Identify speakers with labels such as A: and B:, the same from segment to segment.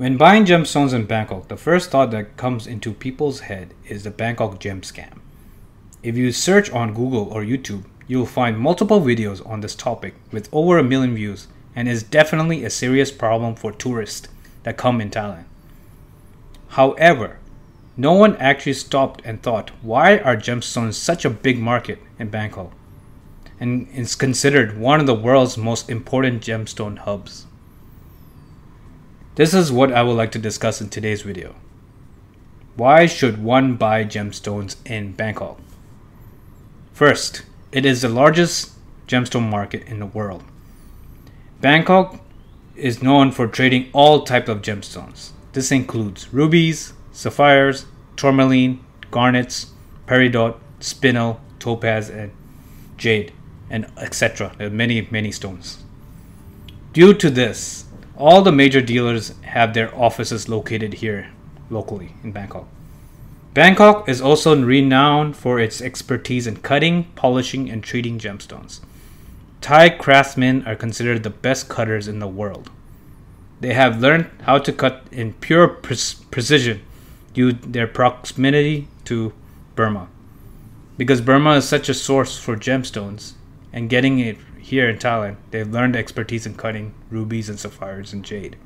A: When buying gemstones in Bangkok, the first thought that comes into people's head is the Bangkok gem scam. If you search on Google or YouTube, you'll find multiple videos on this topic with over a million views and is definitely a serious problem for tourists that come in Thailand. However, no one actually stopped and thought, why are gemstones such a big market in Bangkok? And it's considered one of the world's most important gemstone hubs. This is what I would like to discuss in today's video. Why should one buy gemstones in Bangkok? First, it is the largest gemstone market in the world. Bangkok is known for trading all types of gemstones. This includes rubies, sapphires, tourmaline, garnets, peridot, spinel, topaz, and jade, and etc. Many, many stones. Due to this, all the major dealers have their offices located here locally in Bangkok. Bangkok is also renowned for its expertise in cutting, polishing, and treating gemstones. Thai craftsmen are considered the best cutters in the world. They have learned how to cut in pure pre- precision due to their proximity to Burma. Because Burma is such a source for gemstones, and getting it here in Thailand, they've learned expertise in cutting rubies and sapphires and jade.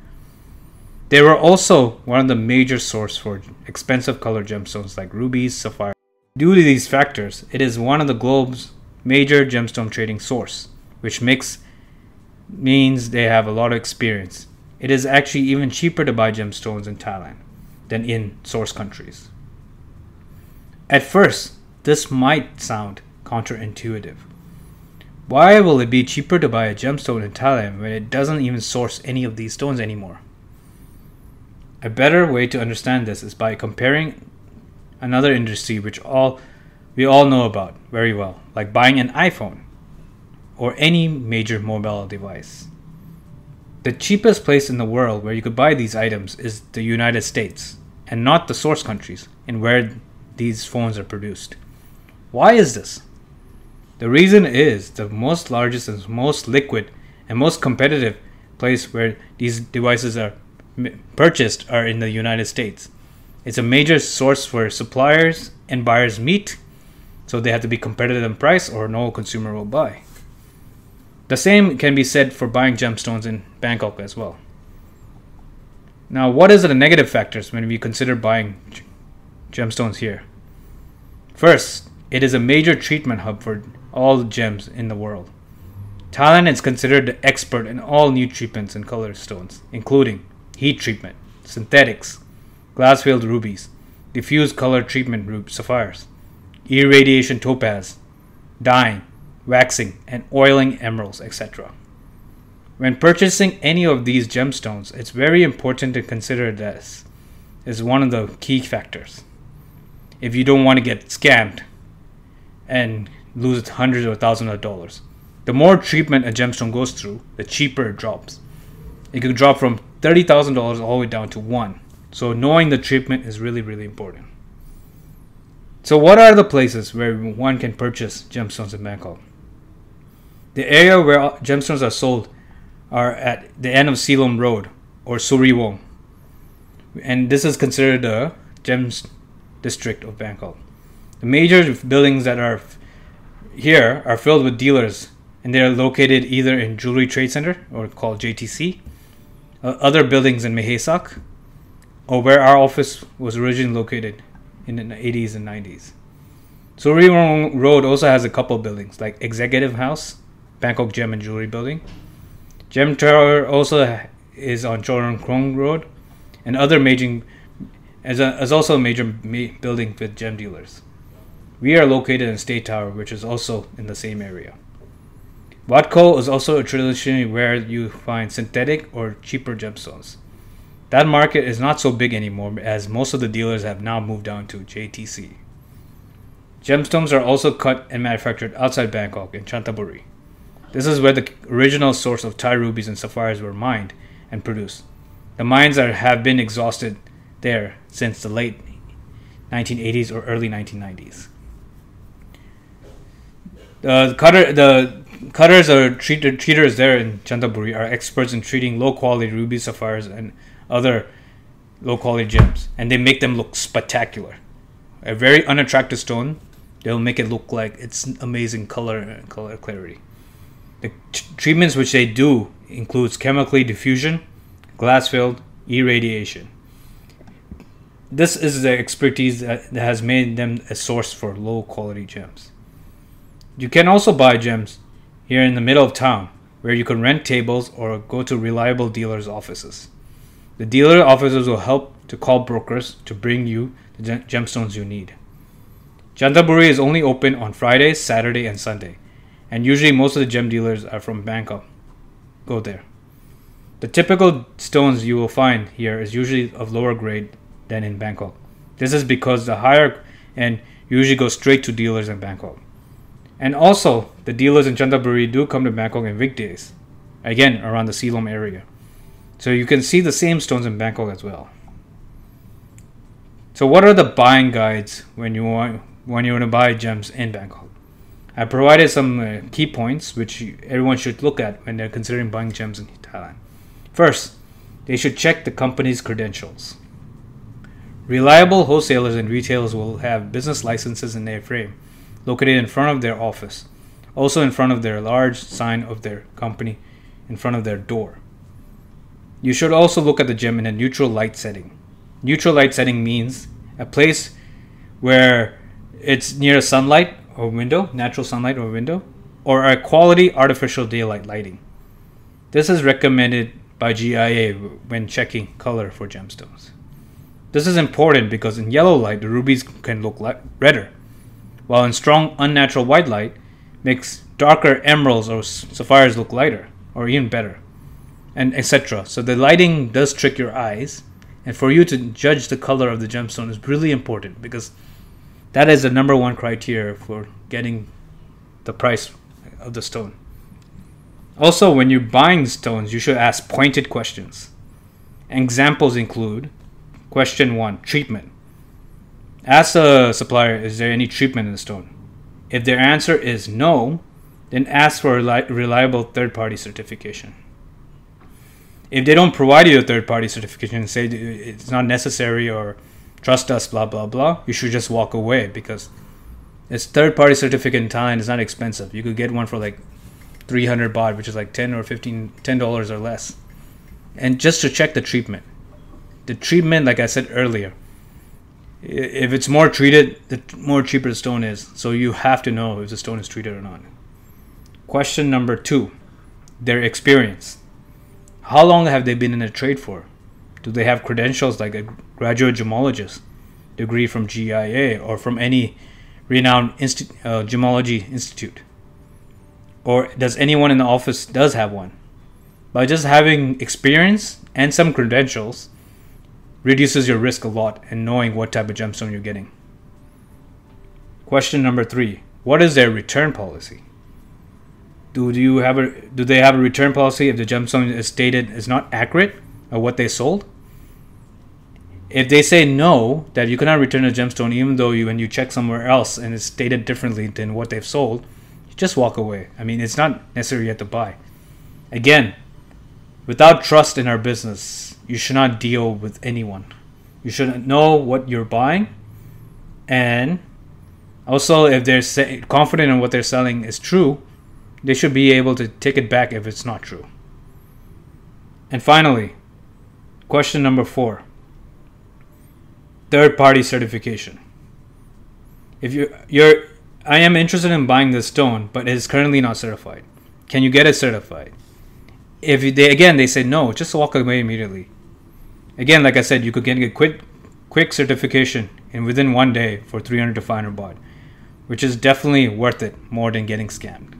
A: They were also one of the major source for expensive colored gemstones like rubies, sapphires. Due to these factors, it is one of the globe's major gemstone trading source, which makes means they have a lot of experience. It is actually even cheaper to buy gemstones in Thailand than in source countries. At first, this might sound counterintuitive. Why will it be cheaper to buy a gemstone in Thailand when it doesn't even source any of these stones anymore? A better way to understand this is by comparing another industry which all we all know about very well, like buying an iPhone or any major mobile device. The cheapest place in the world where you could buy these items is the United States and not the source countries in where these phones are produced. Why is this? The reason is the most largest and most liquid and most competitive place where these devices are purchased are in the United States. It's a major source where suppliers and buyers meet, so they have to be competitive in price or no consumer will buy. The same can be said for buying gemstones in Bangkok as well. Now, what is the negative factors when we consider buying gemstones here? First, it is a major treatment hub for all gems in the world. Thailand is considered the expert in all new treatments and color stones, including heat treatment, synthetics, glass filled rubies, diffuse color treatment sapphires, irradiation topaz, dyeing, waxing, and oiling emeralds, etc. When purchasing any of these gemstones, it's very important to consider this as one of the key factors. If you don't want to get scammed and lose hundreds or thousands of dollars. The more treatment a gemstone goes through, the cheaper it drops. It could drop from $30,000 all the way down to one. So knowing the treatment is really, really important. So what are the places where one can purchase gemstones in Bangkok? The area where gemstones are sold are at the end of Silom Road or Surawong. And this is considered the gems district of Bangkok. The major buildings that are here are filled with dealers, and they are located either in Jewelry Trade Center, or called JTC, uh, other buildings in Mahesak, or where our office was originally located in the 80s and 90s. Suri Road also has a couple buildings, like Executive House, Bangkok Gem and Jewelry Building. Gem Tower also is on Charoen Krung Road, and other major as, a, as also a major ma- building with gem dealers. We are located in State Tower, which is also in the same area. Wat Ko is also a traditionally where you find synthetic or cheaper gemstones. That market is not so big anymore as most of the dealers have now moved down to JTC. Gemstones are also cut and manufactured outside Bangkok in Chanthaburi. This is where the original source of Thai rubies and sapphires were mined and produced. The mines are, have been exhausted there since the late 1980s or early 1990s. The cutter, the cutters or treater, treaters there in Chanthaburi are experts in treating low quality rubies, sapphires, and other low quality gems and they make them look spectacular. A very unattractive stone, they'll make it look like it's amazing color and color clarity. The t- treatments which they do includes chemically diffusion, glass filled, irradiation. This is the expertise that that has made them a source for low quality gems. You can also buy gems here in the middle of town where you can rent tables or go to reliable dealers' offices. The dealer offices will help to call brokers to bring you the gemstones you need. Chantaburi is only open on Friday, Saturday, and Sunday, and usually most of the gem dealers are from Bangkok. Go there. The typical stones you will find here is usually of lower grade than in Bangkok. This is because the higher end usually go straight to dealers in Bangkok. And also, the dealers in Chantaburi do come to Bangkok in weekdays, again around the Silom area. So you can see the same stones in Bangkok as well. So what are the buying guides when you want when you want to buy gems in Bangkok? I provided some uh, key points which everyone should look at when they're considering buying gems in Thailand. First, they should check the company's credentials. Reliable wholesalers and retailers will have business licenses in their frame, located in front of their office, also in front of their large sign of their company in front of their door. You should also look at the gem in a neutral light setting. Neutral light setting means a place where it's near a sunlight or window, natural sunlight or window, or a quality artificial daylight lighting. This is recommended by GIA when checking color for gemstones. This is important because in yellow light the rubies can look redder, while in strong unnatural white light makes darker emeralds or sapphires look lighter or even better, and etc. So the lighting does trick your eyes, and for you to judge the color of the gemstone is really important because that is the number one criteria for getting the price of the stone. Also, when you're buying stones, you should ask pointed questions. Examples include question one treatment. Ask the supplier, is there any treatment in the stone? If their answer is no, then ask for a reliable third party certification. If they don't provide you a third party certification and say it's not necessary or trust us, blah, blah, blah, you should just walk away because this third party certificate in Thailand is not expensive. You could get one for like 300 baht, which is like 10 or 15, 10 dollars or less. And just to check the treatment. The treatment, like I said earlier, if it's more treated, the more cheaper the stone is. So you have to know if the stone is treated or not. Question number two their experience. How long have they been in the trade for? Do they have credentials like a graduate gemologist degree from GIA or from any renowned insti- uh, gemology institute? Or does anyone in the office does have one? By just having experience and some credentials reduces your risk a lot and knowing what type of gemstone you're getting. Question number 3. What is their return policy? Do, do you have a do they have a return policy if the gemstone is stated is not accurate of what they sold? If they say no, that you cannot return a gemstone even though you when you check somewhere else and it's stated differently than what they've sold, just walk away. I mean, it's not necessary yet to buy. Again, without trust in our business, you should not deal with anyone. You shouldn't know what you're buying, and also if they're confident in what they're selling is true, they should be able to take it back if it's not true. And finally, question number four third party certification. If you you're I am interested in buying this stone, but it is currently not certified. Can you get it certified? If they again they say no, just walk away immediately. Again, like I said, you could get a quick quick certification in within one day for 300 to 500 baht, which is definitely worth it more than getting scammed.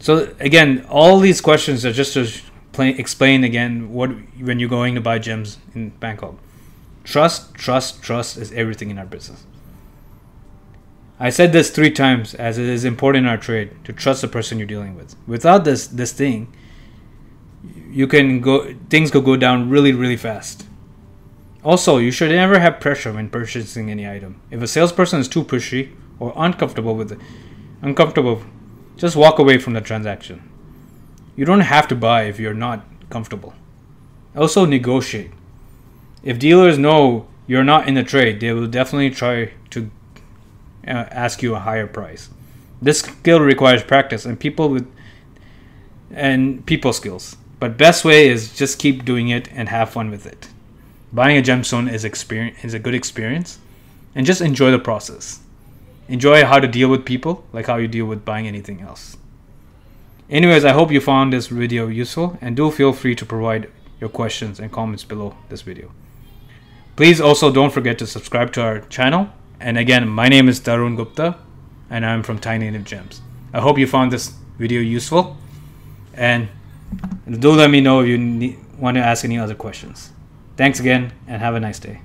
A: So again, all these questions are just to plain, explain again what when you're going to buy gems in Bangkok. Trust, trust, trust is everything in our business. I said this three times as it is important in our trade to trust the person you're dealing with. Without this this thing, you can go things could go down really really fast. Also, you should never have pressure when purchasing any item. If a salesperson is too pushy or uncomfortable with it, uncomfortable, just walk away from the transaction. You don't have to buy if you're not comfortable. Also, negotiate. If dealers know you're not in the trade, they will definitely try Uh, ask you a higher price. This skill requires practice and people with and people skills. But best way is just keep doing it and have fun with it. Buying a gemstone is experience is a good experience and just enjoy the process. Enjoy how to deal with people like how you deal with buying anything else. Anyways, I hope you found this video useful and do feel free to provide your questions and comments below this video. Please also don't forget to subscribe to our channel. And again, my name is Tarun Gupta and I'm from Thai Native Gems. I hope you found this video useful and do let me know if you need, want to ask any other questions. Thanks again and have a nice day.